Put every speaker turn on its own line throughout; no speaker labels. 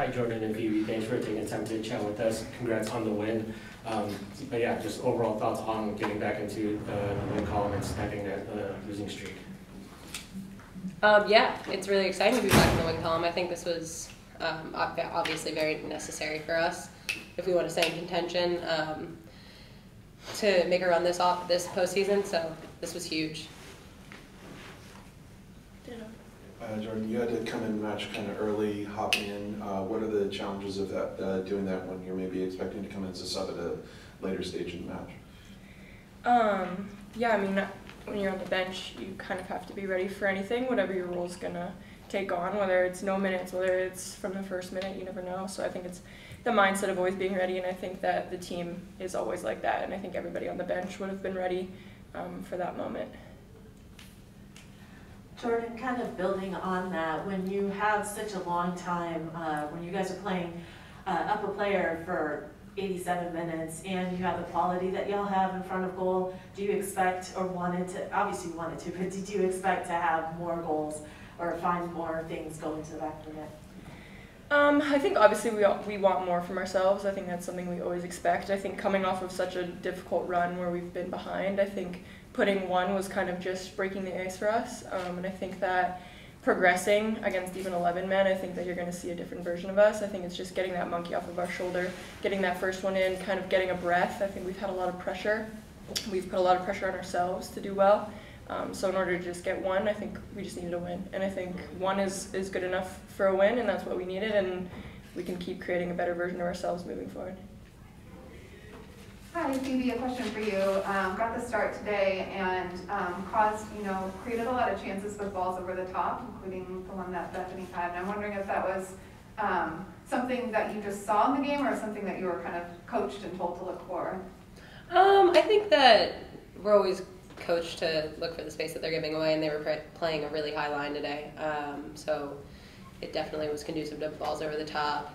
Hi, Jordyn and Phoebe. Thanks for taking the time to chat with us. Congrats on the win. Um, but yeah, just overall thoughts on getting back into the win column and snapping that uh, losing streak.
Um, yeah, it's really exciting to be back in the win column. I think this was um, obviously very necessary for us if we want to stay in contention um, to make a run this off this postseason. So this was huge.
Uh, Jordyn, you had to come in match kind of early, hop in. Uh, what are the challenges of that, uh, doing that when you're maybe expecting to come in as a sub at a later stage in the match?
Um, yeah, I mean, when you're on the bench, you kind of have to be ready for anything, whatever your role is gonna take on, whether it's no minutes, whether it's from the first minute, you never know. So I think it's the mindset of always being ready, and I think that the team is always like that, and I think everybody on the bench would have been ready um, for that moment.
Jordyn, kind of building on that, when you have such a long time, uh, when you guys are playing uh, up a player for 87 minutes and you have the quality that y'all have in front of goal, do you expect or wanted to, obviously you wanted to, but did you expect to have more goals or find more things going to the back of the net?
Um, I think obviously we, we want more from ourselves. I think that's something we always expect. I think coming off of such a difficult run where we've been behind, I think putting one was kind of just breaking the ice for us. Um, and I think that progressing against even 11 men, I think that you're going to see a different version of us. I think it's just getting that monkey off of our shoulder, getting that first one in, kind of getting a breath. I think we've had a lot of pressure. We've put a lot of pressure on ourselves to do well. Um, so in order to just get one, I think we just needed a win. And I think one is, is good enough for a win, and that's what we needed. And we can keep creating a better version of ourselves moving forward.
Hi, Phoebe, a question for you. Um, got the start today and um, caused, you know, created a lot of chances with balls over the top, including the one that Bethany had. And I'm wondering if that was um, something that you just saw in the game or something that you were kind of coached and told to look for?
Um, I think that we're always coached to look for the space that they're giving away, and they were playing a really high line today. Um, so it definitely was conducive to balls over the top.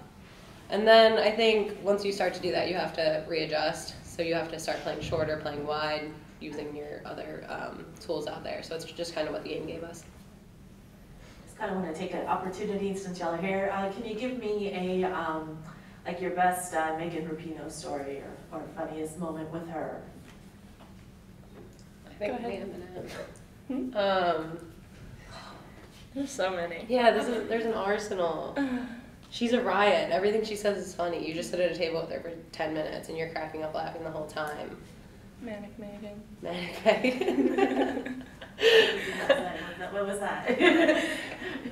And then I think once you start to do that, you have to readjust. So you have to start playing shorter, playing wide, using your other um, tools out there. So it's just kind of what the game gave us.
Just kind of want to take an opportunity since y'all are here. Uh, can you give me a um, like your best uh, Megan Rapinoe story or, or funniest moment with her?
I think wait a minute. Hmm? Um,
there's so many.
Yeah, this is there's an arsenal. She's a riot. Everything she says is funny. You just sit at a table with her for 10 minutes and you're cracking up laughing the whole time.
Manic Megan.
Manic Megan.
what was that?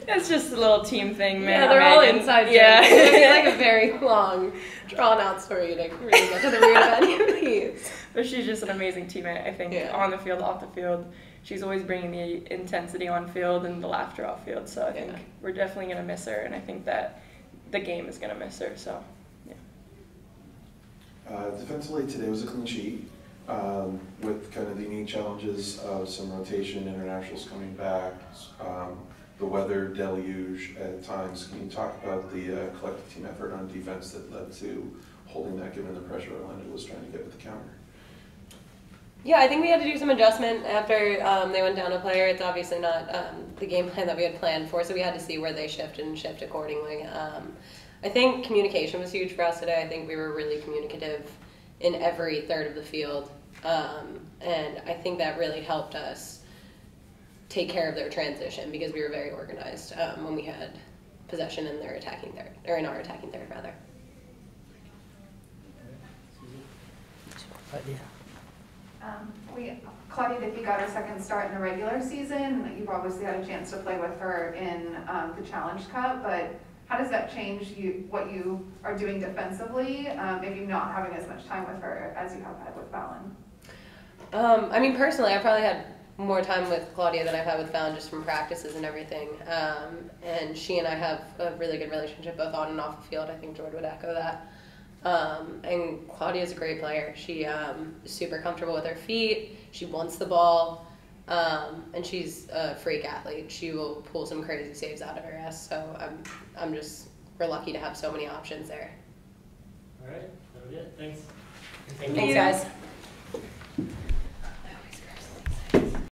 it's just a little team thing, man.
Yeah, they're all inside yeah. it's like a very long, drawn out story to really get to the root of any of these.
But she's just an amazing teammate, I think, yeah. on the field, off the field. She's always bringing the intensity on field and the laughter off field. So I think yeah. we're definitely going to miss her. And I think that the game is going to miss her. So, yeah.
Uh, defensively, today was a clean sheet um, with kind of the unique challenges of some rotation, internationals coming back, um, the weather deluge at times. Can you talk about the uh, collective team effort on defense that led to holding that given the pressure Orlando was trying to get with the counter?
Yeah, I think we had to do some adjustment after um, they went down a player. It's obviously not um, the game plan that we had planned for, so we had to see where they shift and shift accordingly. Um, I think communication was huge for us today. I think we were really communicative in every third of the field, um, and I think that really helped us take care of their transition because we were very organized um, when we had possession in their attacking third, or in our attacking third rather.
Yeah. Um, we, Claudia Dickey got her second start in the regular season. You've obviously had a chance to play with her in um, the Challenge Cup, but how does that change you what you are doing defensively? Um, maybe not having as much time with her as you have had with Fallon.
Um, I mean, personally, I probably had more time with Claudia than I've had with Fallon just from practices and everything. Um, and she and I have a really good relationship both on and off the field. I think Jordyn would echo that. Um, and is a great player. She um, is super comfortable with her feet. She wants the ball, um, and she's a freak athlete. She will pull some crazy saves out of her ass. So I'm, I'm just we're lucky to have so many options there.
All right, that was it. Thanks.
Thank Thanks, guys.